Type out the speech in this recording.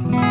Bye.